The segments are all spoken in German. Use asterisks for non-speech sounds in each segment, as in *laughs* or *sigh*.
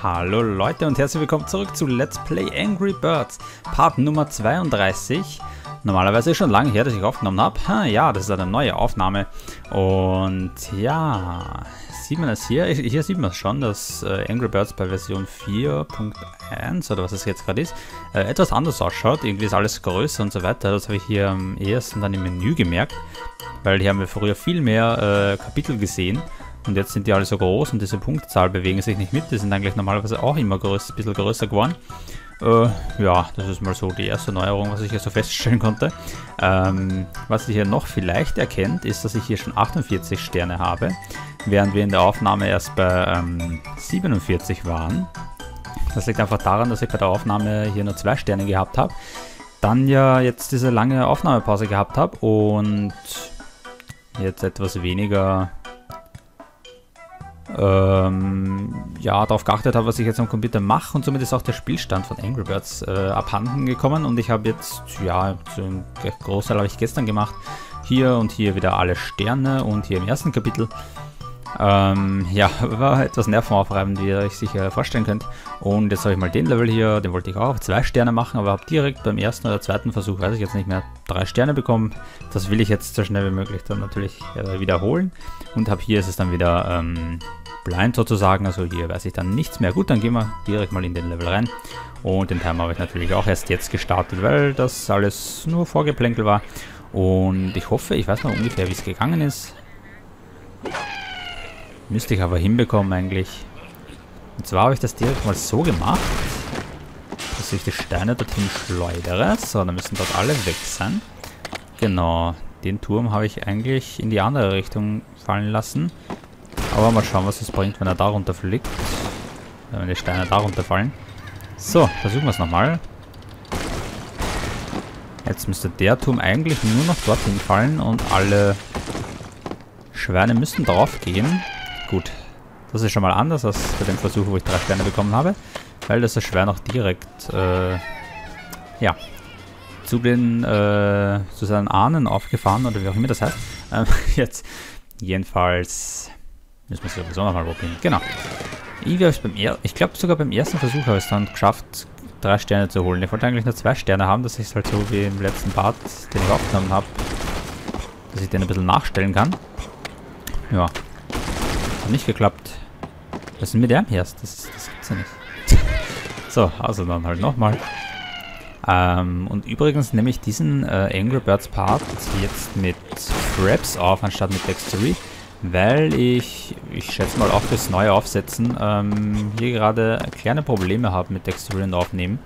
Hallo Leute und herzlich willkommen zurück zu Let's Play Angry Birds, Part Nummer 32. Normalerweise ist schon lange her, dass ich aufgenommen habe. Ha, ja, das ist eine neue Aufnahme. Und ja, sieht man das hier? Hier sieht man es schon, dass äh, Angry Birds bei Version 4.1 oder was es jetzt gerade ist, äh, etwas anders ausschaut. Irgendwie ist alles größer und so weiter. Das habe ich hier am ersten dann im Menü gemerkt, weil hier haben wir früher viel mehr äh, Kapitel gesehen. Und jetzt sind die alle so groß und diese Punktzahl bewegen sich nicht mit. Die sind eigentlich normalerweise auch immer größer, ein bisschen größer geworden. Äh, ja, das ist mal so die erste Neuerung, was ich hier so feststellen konnte. Ähm, was ihr hier noch vielleicht erkennt, ist, dass ich hier schon 48 Sterne habe, während wir in der Aufnahme erst bei ähm, 47 waren. Das liegt einfach daran, dass ich bei der Aufnahme hier nur zwei Sterne gehabt habe. Dann ja jetzt diese lange Aufnahmepause gehabt habe und jetzt etwas weniger ähm, ja, darauf geachtet habe, was ich jetzt am Computer mache und somit ist auch der Spielstand von Angry Birds äh, abhanden gekommen und ich habe jetzt, ja, einen Großteil habe ich gestern gemacht. Hier und hier wieder alle Sterne und hier im ersten Kapitel. Ähm, ja, war etwas nervenaufreibend, wie ihr euch sicher vorstellen könnt. Und jetzt habe ich mal den Level hier, den wollte ich auch auf zwei Sterne machen, aber habe direkt beim ersten oder zweiten Versuch, weiß ich jetzt nicht mehr, drei Sterne bekommen. Das will ich jetzt so schnell wie möglich dann natürlich äh, wiederholen. Und habe hier ist es dann wieder ähm, blind sozusagen, also hier weiß ich dann nichts mehr. Gut, dann gehen wir direkt mal in den Level rein. Und den Timer habe ich natürlich auch erst jetzt gestartet, weil das alles nur Vorgeplänkel war. Und ich hoffe, ich weiß noch ungefähr, wie es gegangen ist. Müsste ich aber hinbekommen eigentlich. Und zwar habe ich das direkt mal so gemacht, dass ich die Steine dorthin schleudere. So, dann müssen dort alle weg sein. Genau, den Turm habe ich eigentlich in die andere Richtung fallen lassen. Aber mal schauen, was es bringt, wenn er darunter fliegt. Wenn die Steine darunter fallen. So, versuchen wir es nochmal. Jetzt müsste der Turm eigentlich nur noch dorthin fallen und alle Schweine müssten drauf gehen. Gut, das ist schon mal anders als bei dem Versuch, wo ich drei Sterne bekommen habe. Weil das Schwein noch direkt, äh, ja, zu den, äh, zu seinen Ahnen aufgefahren oder wie auch immer das heißt. Ähm, *laughs* jetzt, jedenfalls, müssen wir es sowieso nochmal probieren. Genau. Ich, ich glaube sogar beim ersten Versuch habe ich es dann geschafft, drei Sterne zu holen. Ich wollte eigentlich nur zwei Sterne haben, dass ich es halt so wie im letzten Part, den ich aufgenommen habe, dass ich den ein bisschen nachstellen kann. Ja, hat nicht geklappt. Was ist denn mit dem erst? Das, das gibt's ja nicht. *laughs* so, also dann halt nochmal. Ähm, und übrigens nehme ich diesen äh, Angry Birds Part jetzt mit Fraps auf, anstatt mit Dextery, weil ich, ich schätze mal auch fürs neue Aufsetzen, ähm, hier gerade kleine Probleme habe mit Dextery und Aufnehmen.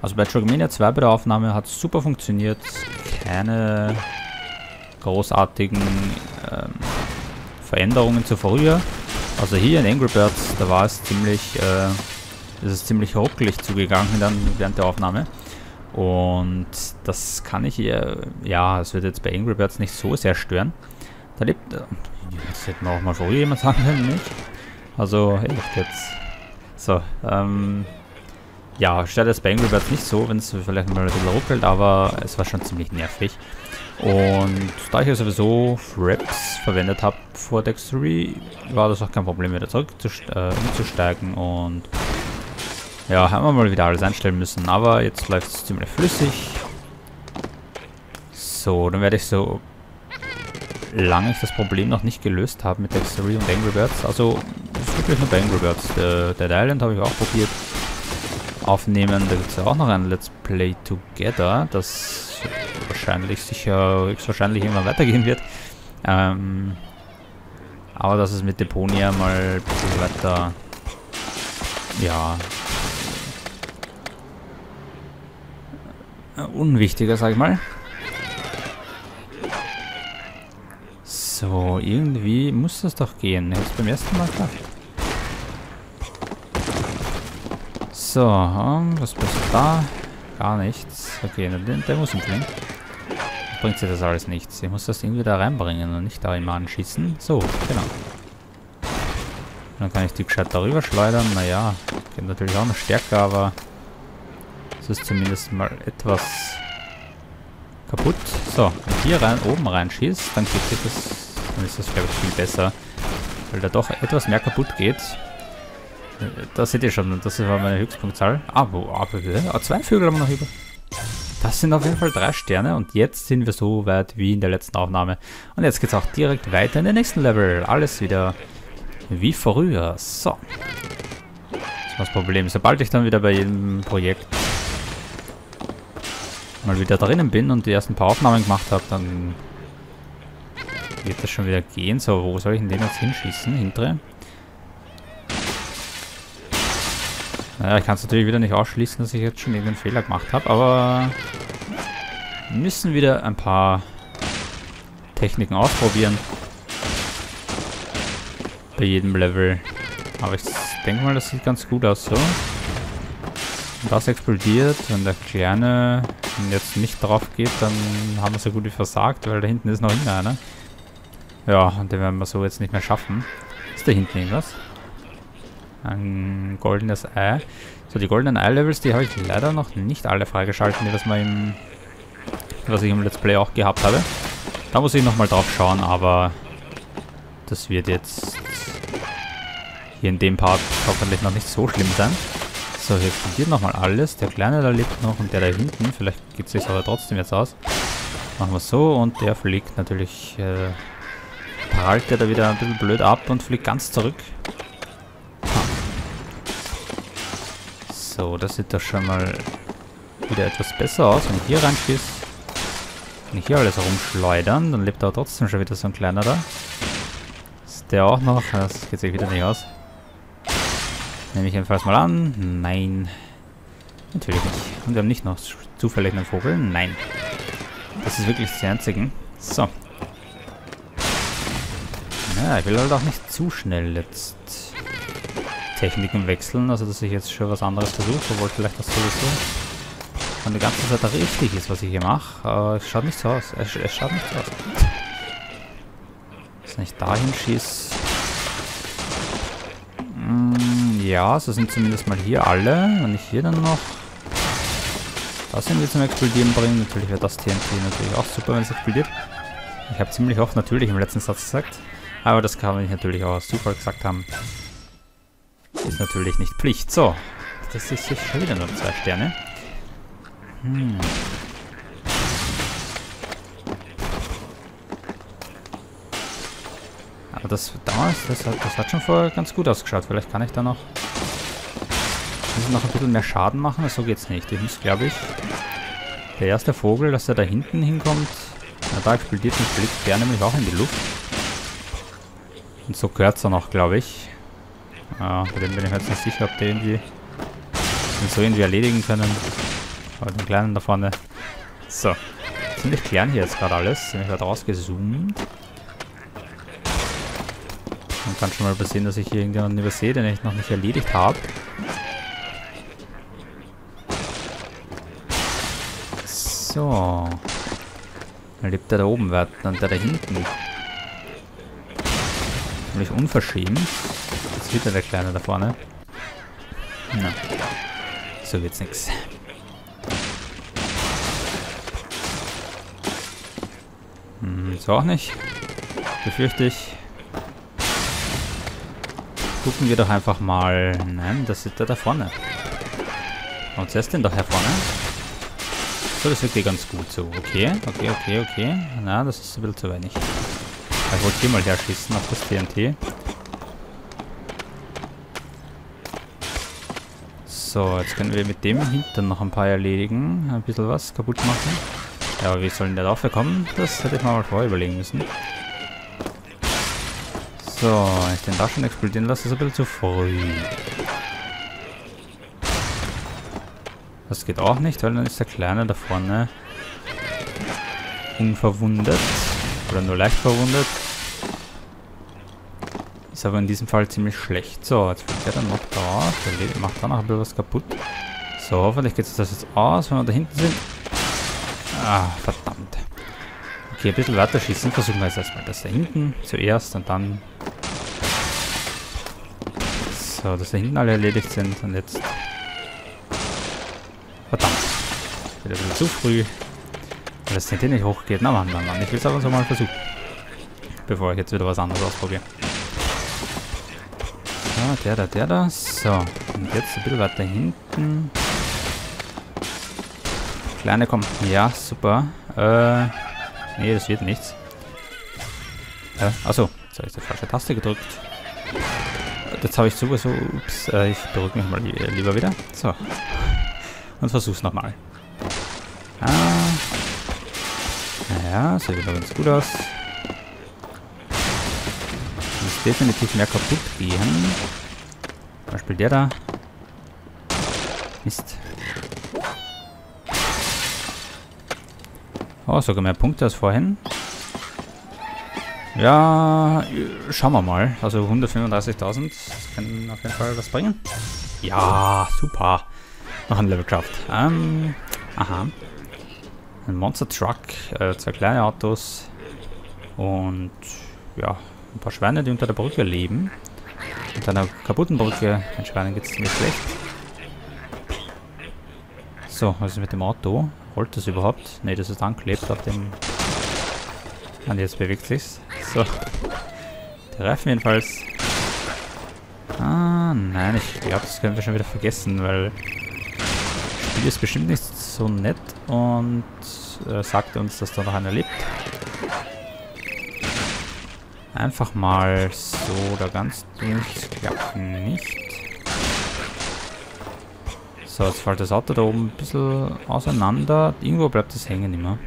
Also bei Dragomania 2 bei der Aufnahme hat es super funktioniert, keine großartigen ähm, Veränderungen zu früher. Also hier in Angry Birds, da war es ziemlich, äh, ist es ziemlich ruckelig zugegangen dann während der Aufnahme. Und das kann ich hier, ja, es wird jetzt bei Angry Birds nicht so sehr stören. Da lebt, das hätte man auch mal früher jemand sagen können, nicht? Also, echt jetzt. So, ähm, ja, stört jetzt bei Angry Birds nicht so, wenn es vielleicht mal ein bisschen ruckelt, aber es war schon ziemlich nervig. Und da ich ja sowieso Fraps verwendet habe vor Dextery, war das auch kein Problem, wieder zurück zu, äh, umzusteigen. Und ja, haben wir mal wieder alles einstellen müssen. Aber jetzt läuft es ziemlich flüssig. So, dann werde ich so lange ich das Problem noch nicht gelöst habe mit Dextery und Angry Birds. Also, das ist wirklich nur bei Angry Birds. Der Dead Island habe ich auch probiert aufnehmen. Da gibt es ja auch noch ein Let's Play Together, das wahrscheinlich sicher höchstwahrscheinlich immer weitergehen wird. Ähm, aber dass es mit Deponia mal ein bisschen weiter ja unwichtiger, sag ich mal. So, irgendwie muss das doch gehen. Jetzt beim ersten Mal klappt. So, um, was du da? Gar nichts. Okay, der, der muss entfliehen. Bringt sich das alles nichts. Ich muss das irgendwie da reinbringen und nicht da immer anschießen. So, genau. Dann kann ich die gescheit darüber schleudern. Naja, geht natürlich auch noch stärker, aber es ist zumindest mal etwas kaputt. So, wenn hier rein, oben reinschießt, dann geht das, dann ist das glaube ich viel besser. Weil da doch etwas mehr kaputt geht. Da seht ihr schon, das war meine Höchstpunktzahl. Ah, wo? Ah, zwei Vögel haben wir noch über. Das sind auf jeden Fall drei Sterne und jetzt sind wir so weit wie in der letzten Aufnahme. Und jetzt geht es auch direkt weiter in den nächsten Level. Alles wieder wie früher. So. Das ist das Problem. Sobald ich dann wieder bei jedem Projekt mal wieder drinnen bin und die ersten paar Aufnahmen gemacht habe, dann wird das schon wieder gehen. So, wo soll ich denn den jetzt hinschießen? Hintere? Naja, ich kann es natürlich wieder nicht ausschließen, dass ich jetzt schon irgendeinen Fehler gemacht habe, aber müssen wieder ein paar Techniken ausprobieren. Bei jedem Level. Aber ich denke mal, das sieht ganz gut aus so. Und das explodiert, wenn der Kleine jetzt nicht drauf geht, dann haben wir so gut wie versagt, weil da hinten ist noch immer einer. Ja, und den werden wir so jetzt nicht mehr schaffen. Ist da hinten irgendwas? Ein goldenes Ei. So, die goldenen Ei-Levels, die habe ich leider noch nicht alle freigeschalten, die was, im, was ich im Let's Play auch gehabt habe. Da muss ich nochmal drauf schauen, aber das wird jetzt hier in dem Part hoffentlich noch nicht so schlimm sein. So, hier explodiert nochmal alles. Der Kleine da lebt noch und der da hinten. Vielleicht geht es sich aber trotzdem jetzt aus. Machen wir so und der fliegt natürlich... Äh, prallt der da wieder ein bisschen blöd ab und fliegt ganz zurück. So, das sieht doch schon mal wieder etwas besser aus. Wenn ich hier reinschieße, kann ich hier alles rumschleudern, dann lebt aber trotzdem schon wieder so ein kleiner da. Ist der auch noch? Das geht sich wieder nicht aus. Nehme ich jedenfalls mal an. Nein. Natürlich nicht. Und wir haben nicht noch zufällig einen Vogel. Nein. Das ist wirklich der einzigen. So. Ja, ich will halt auch nicht zu schnell jetzt Techniken wechseln, also dass ich jetzt schon was anderes versuche, obwohl vielleicht das sowieso von der ganzen Zeit richtig ist, was ich hier mache. Aber es schaut nicht so aus. Es, es schaut nicht so aus. Wenn ich dahin schieße. Mm, ja, so sind zumindest mal hier alle. Wenn ich hier dann noch das irgendwie zum Explodieren bringe, natürlich wäre das TNT natürlich auch super, wenn es explodiert. Ich habe ziemlich oft natürlich im letzten Satz gesagt. Aber das kann ich natürlich auch aus Zufall gesagt haben. Ist natürlich nicht Pflicht. So. Das ist jetzt schon wieder nur zwei Sterne. Hm. Aber das damals, das hat, das hat schon vorher ganz gut ausgeschaut. Vielleicht kann ich da noch, muss noch ein bisschen mehr Schaden machen. So geht's nicht. Ich muss, glaube ich, der erste Vogel, dass er da hinten hinkommt, na, da explodiert und fliegt der nämlich auch in die Luft. Und so gehört es dann auch, glaube ich. Ja, bei dem bin ich mir jetzt nicht sicher, ob der irgendwie den so irgendwie erledigen können. Aber den kleinen da vorne. So. Ziemlich klein hier jetzt gerade alles. Ich werde rausgezoomt. Man kann schon mal sehen, dass ich hier irgendjemanden übersehe, den ich noch nicht erledigt habe. So. Dann lebt der da oben weiter und der da hinten. Nämlich unverschämt. Wieder der Kleine da vorne. Na. So wird's nix. Hm, so auch nicht. Befürchte ich. Gucken wir doch einfach mal. Nein, das ist der da vorne. Und zuerst den doch hier vorne. So, das wirkt eh ganz gut so. Okay, okay, okay, okay. Na, das ist ein bisschen zu wenig. Ich wollte hier mal herschießen auf das TNT. So, jetzt können wir mit dem hinten noch ein paar erledigen. Ein bisschen was kaputt machen. Ja, aber wie sollen der dafür kommen? Das hätte ich mir mal vorher überlegen müssen. So, wenn ich den da schon explodieren lasse, ist ein bisschen zu früh. Das geht auch nicht, weil dann ist der Kleine da vorne unverwundet. Oder nur leicht verwundet. Ist aber in diesem Fall ziemlich schlecht. So, jetzt fliegt der dann noch drauf. Der macht da noch ein bisschen was kaputt. So, hoffentlich geht es das jetzt aus, wenn wir da hinten sind. Ah, verdammt. Okay, ein bisschen weiter schießen. Versuchen wir jetzt erstmal das da hinten zuerst und dann... So, dass da hinten alle erledigt sind und jetzt... Verdammt. Wieder ein bisschen zu früh. Weil das TNT nicht hochgeht. Na Mann, Mann, Mann. Ich will es aber so mal versuchen. Bevor ich jetzt wieder was anderes ausprobiere. Der da, der da. So, und jetzt ein bisschen weiter hinten. Kleine kommt. Ja, super. Äh, nee, das wird nichts. Äh, achso, jetzt habe ich die falsche Taste gedrückt. Jetzt habe ich sowieso... Ups, äh, ich beruhige mich mal lieber wieder. So. Und versuch's nochmal. Ah. Naja, sieht wieder ganz gut aus. Muss definitiv mehr kaputt gehen. Beispiel der da. Mist. Oh, sogar mehr Punkte als vorhin. Ja, schauen wir mal. Also 135.000 kann auf jeden Fall was bringen. Ja, super. Noch ein Level geschafft. Ähm, aha. Ein Monster Truck, äh, zwei kleine Autos und ja, ein paar Schweine, die unter der Brücke leben. Mit einer kaputten Brücke, den Schweinen geht es ziemlich schlecht. So, was ist mit dem Auto? Rollt das überhaupt? Ne, das ist anklebt auf dem... Und jetzt bewegt sich's. So. Der Reifen jedenfalls. Ah, nein, ich glaube, das können wir schon wieder vergessen, weil... Das Spiel ist bestimmt nicht so nett und äh, sagt uns, dass da noch einer lebt. Einfach mal so, da ganz durch klappt nicht. So, jetzt fällt das Auto da oben ein bisschen auseinander. Irgendwo bleibt das hängen immer.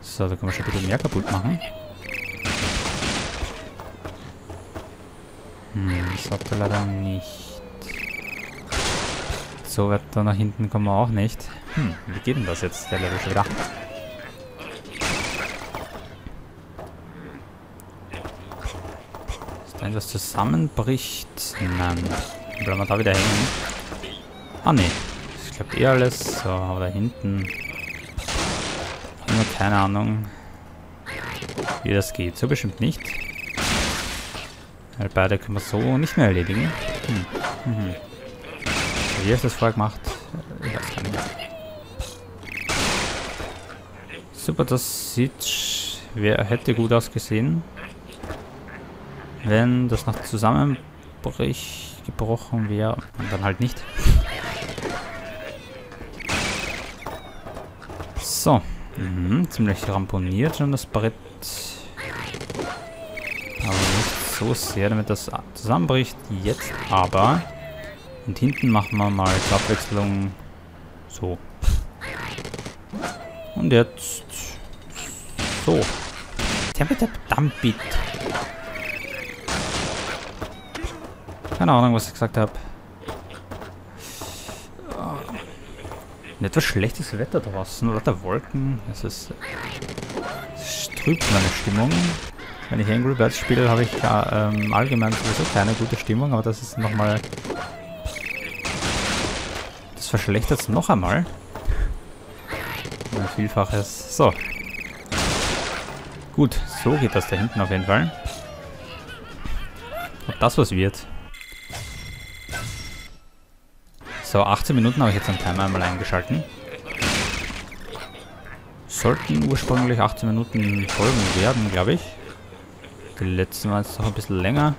So, da können wir schon ein bisschen mehr kaputt machen. Hm, das hat er leider nicht. So weit da nach hinten kommen wir auch nicht. Hm, wie geht denn das jetzt, der Level schon wieder? Wenn das zusammenbricht... Nein. Bleiben wir da wieder hängen. Ah, ne. Ich glaube eh alles. So, aber da hinten... Wir keine Ahnung, wie das geht. So bestimmt nicht. Weil beide können wir so nicht mehr erledigen. Hm. Mhm. Wie habe ich das vorher gemacht? Ich weiß gar nicht. Super, das sieht... Wer hätte gut ausgesehen. Wenn das noch zusammenbrich gebrochen wäre dann halt nicht. So. Mhm, ziemlich ramponiert schon das Brett. Aber nicht so sehr, damit das zusammenbricht. Jetzt aber. Und hinten machen wir mal zur Abwechslung so. Und jetzt so. Dumpit. Keine Ahnung, was ich gesagt habe. Etwas schlechtes Wetter draußen, oder Wolken. Es ist. Es trübt meine Stimmung. Wenn ich Angry Birds spiele, habe ich ja, ähm, allgemein sowieso keine gute Stimmung, aber das ist nochmal. Das verschlechtert es noch einmal. Ein Vielfaches. So. Gut, so geht das da hinten auf jeden Fall. Ob das was wird. So, 18 Minuten habe ich jetzt am Timer einmal eingeschalten. Sollten ursprünglich 18 Minuten Folgen werden, glaube ich. Die letzten waren jetzt noch ein bisschen länger.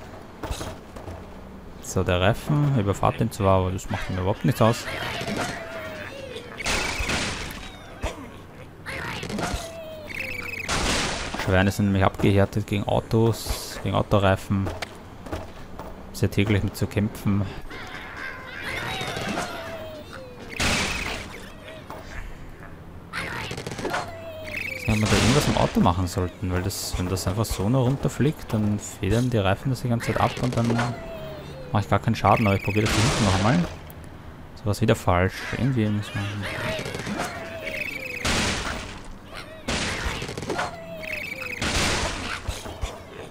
So, der Reifen überfahrt den zwar, aber das macht mir überhaupt nichts aus. Schweine sind nämlich abgehärtet gegen Autos, gegen Autoreifen. Sehr täglich mit zu kämpfen. Wenn wir da irgendwas im Auto machen sollten, weil das, wenn das einfach so nur runterfliegt, dann federn die Reifen das die ganze Zeit ab und dann mache ich gar keinen Schaden, aber ich probiere das hier hinten noch einmal. So was wieder falsch. Irgendwie muss man...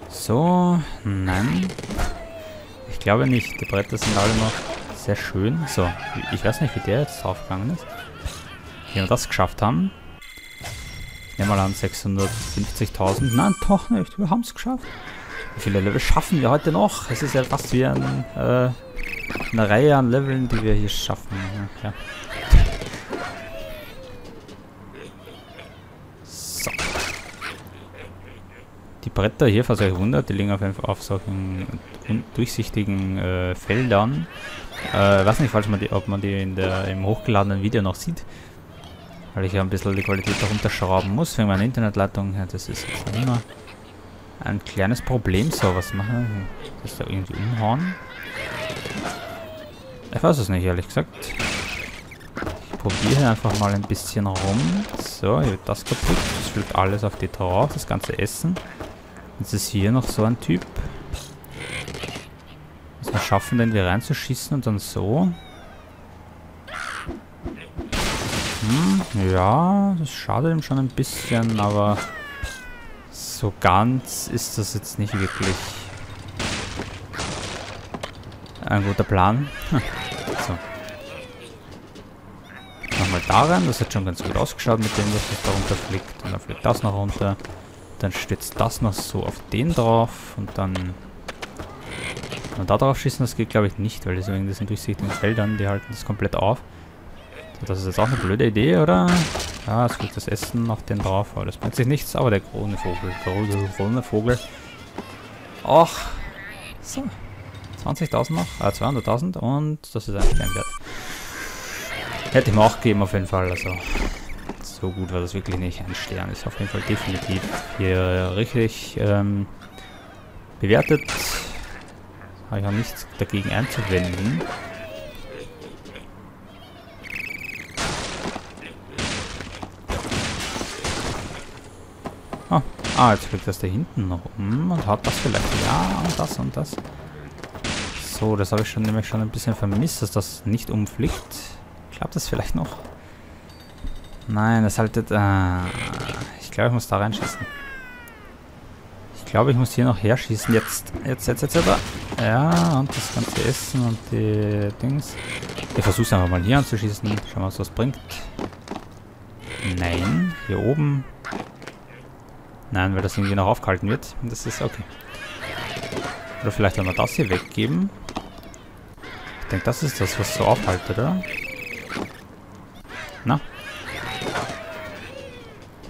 So, nein. Ich glaube nicht. Die Bretter sind alle noch sehr schön. So, ich weiß nicht, wie der jetzt draufgegangen ist. Wie wir das geschafft haben. Nehmen wir mal an 650.000. Nein, doch nicht. Wir haben es geschafft. Wie viele Level schaffen wir heute noch? Es ist ja fast wie ein, äh, eine Reihe an Leveln, die wir hier schaffen. Ja. So. Die Bretter hier, falls ihr euch wundert, die liegen auf, auf solchen durchsichtigen äh, Feldern. Äh, weiß nicht, falls man die, ob man die in der, im hochgeladenen Video noch sieht. Weil ich ja ein bisschen die Qualität darunter schrauben muss wegen meiner Internetleitung. Ja, das ist jetzt immer ein kleines Problem. So, was machen wir? Das da irgendwie umhauen? Ich weiß es nicht, ehrlich gesagt. Ich probiere einfach mal ein bisschen rum. So, hier wird das kaputt. Das fliegt alles auf die drauf, das ganze Essen. Jetzt ist hier noch so ein Typ. Muss man schaffen, den wir reinzuschießen und dann so. Ja, das schadet ihm schon ein bisschen, aber so ganz ist das jetzt nicht wirklich ein guter Plan. Hm. So. Nochmal da rein, das hat schon ganz gut ausgeschaut mit dem, was da runter fliegt. Und dann fliegt das noch runter. Dann stützt das noch so auf den drauf und dann... Und da drauf schießen, das geht glaube ich nicht, weil deswegen das sind durchsichtigen Feldern, die halten das komplett auf. Das ist jetzt auch eine blöde Idee, oder? Ja, es kriegt das Essen noch den drauf, aber das bringt sich nichts. Aber der Krone Vogel, der Krone Vogel. Ach, so. 20.000 noch, äh, 200.000 und das ist eigentlich kein Wert. Hätte ich mir auch gegeben auf jeden Fall, also so gut war das wirklich nicht. Ein Stern ist auf jeden Fall definitiv hier richtig ähm, bewertet. Habe ich auch nichts dagegen einzuwenden. Oh. Ah, jetzt fliegt das da hinten noch um und hat das vielleicht. Ja, und das und das. So, das habe ich schon nämlich schon ein bisschen vermisst, dass das nicht umfliegt. Klappt das vielleicht noch? Nein, das haltet... Äh, ich glaube, ich muss da reinschießen. Ich glaube, ich muss hier noch herschießen. Jetzt, jetzt, jetzt, jetzt, jetzt. Ja, und das ganze Essen und die Dings. Ich versuche es einfach mal hier anzuschießen. Schauen wir was das bringt. Nein, hier oben. Nein, weil das irgendwie noch aufgehalten wird. Das ist okay. Oder vielleicht wir das hier weggeben. Ich denke, das ist das, was so aufhaltet, oder? Na?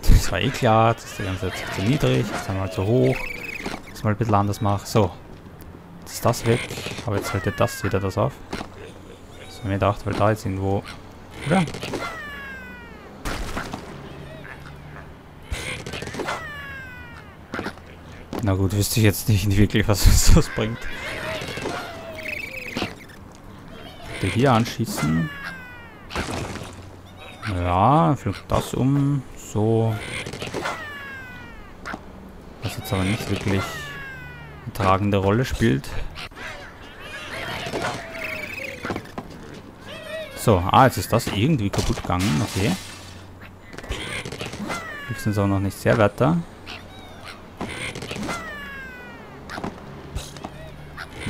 Das war eh klar. Das ist die ganze Zeit zu niedrig. Das ist einmal zu hoch. Das mal ein bisschen anders mache. So. Jetzt ist das weg. Aber jetzt haltet das wieder das auf. Das habe ich mir gedacht, weil da jetzt irgendwo... Oder? Na gut, wüsste ich jetzt nicht wirklich, was uns das bringt. Die hier anschießen. Ja, fliegt das um. So. Was jetzt aber nicht wirklich eine tragende Rolle spielt. So, ah, jetzt ist das irgendwie kaputt gegangen. Okay. Wir sind auch noch nicht sehr weiter.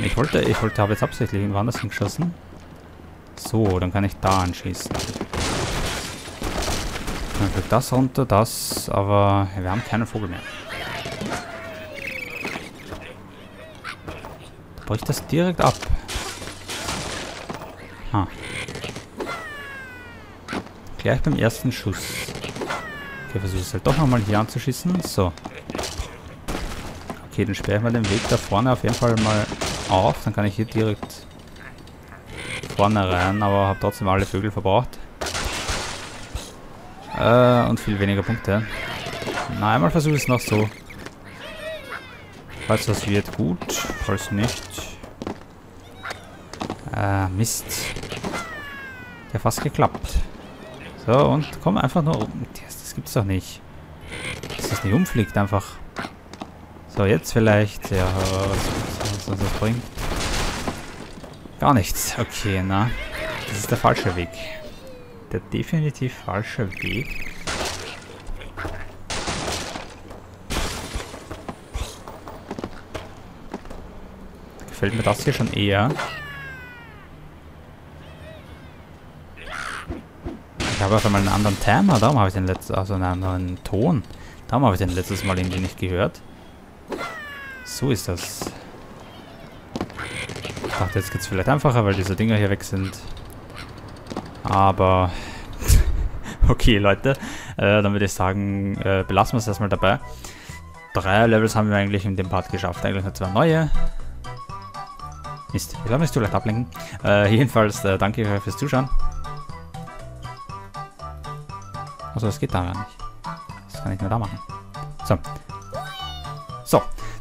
Ich wollte, ich wollte, habe jetzt absichtlich irgendwo anders hingeschossen. So, dann kann ich da anschießen. Dann fliegt das runter, das, aber wir haben keinen Vogel mehr. Da bricht das direkt ab. Ha. Gleich beim ersten Schuss. Okay, versuche es halt doch nochmal hier anzuschießen. So. Okay, dann sperre ich mal den Weg da vorne auf jeden Fall mal auf. Dann kann ich hier direkt vorne rein, aber habe trotzdem alle Vögel verbraucht. Äh, und viel weniger Punkte. Na, einmal versuche ich es noch so. Falls das wird, gut. Falls nicht. Äh, Mist. Der fast geklappt. So, und komm einfach nur... Das, das gibt's doch nicht. Dass das nicht umfliegt, einfach. So, jetzt vielleicht. Ja, was, was, was das bringt. Gar nichts. Okay, na. Das ist der falsche Weg der definitiv falsche Weg. Gefällt mir das hier schon eher. Ich habe auf einmal einen anderen Timer, darum habe ich den letzten, also einen anderen Ton. Darum habe ich den letztes Mal irgendwie nicht gehört. So ist das. Ich dachte, jetzt geht es vielleicht einfacher, weil diese Dinger hier weg sind. Aber *laughs* okay, Leute, äh, dann würde ich sagen, äh, belassen wir es erstmal dabei. drei Levels haben wir eigentlich in dem Part geschafft. Eigentlich nur zwei neue. Mist, ich glaube, mich zu leicht ablenken. Äh, jedenfalls, äh, danke fürs Zuschauen. Also, das geht da gar nicht. Das kann ich nur da machen. So,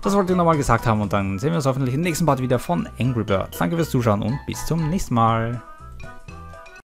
das wollte ich nochmal gesagt haben und dann sehen wir uns hoffentlich im nächsten Part wieder von Angry Birds. Danke fürs Zuschauen und bis zum nächsten Mal.